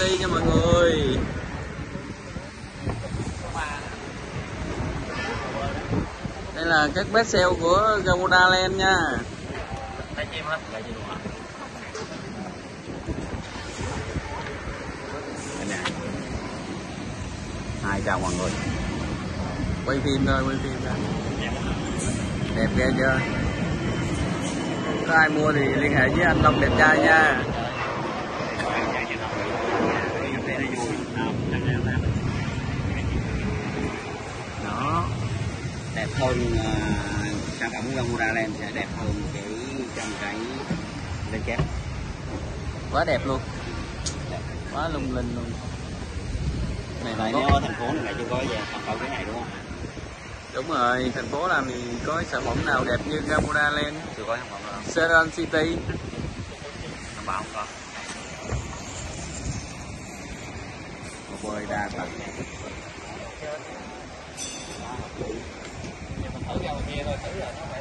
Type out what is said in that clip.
City nha mọi người. Đây là các best sale của Gamuda Land nha. Hai chào mọi người? Quay phim thôi quay phim thôi. Đẹp ghê chưa? Có ai mua thì liên hệ với anh Long đẹp trai nha đẹp hơn uh, sản phẩm Gamuda Land sẽ đẹp hơn cái trong cái lên kép quá đẹp luôn. Quá lung linh luôn. Này nếu ở thành phố này lại chưa có về sản phẩm cái này đúng không? đúng rồi thành phố làm thì có sản phẩm nào đẹp như Gamuda Land? Chưa có sản phẩm nào. Seran City. Sản phẩm không có. bơi đa tầng 放油，撇掉浮沫，然后。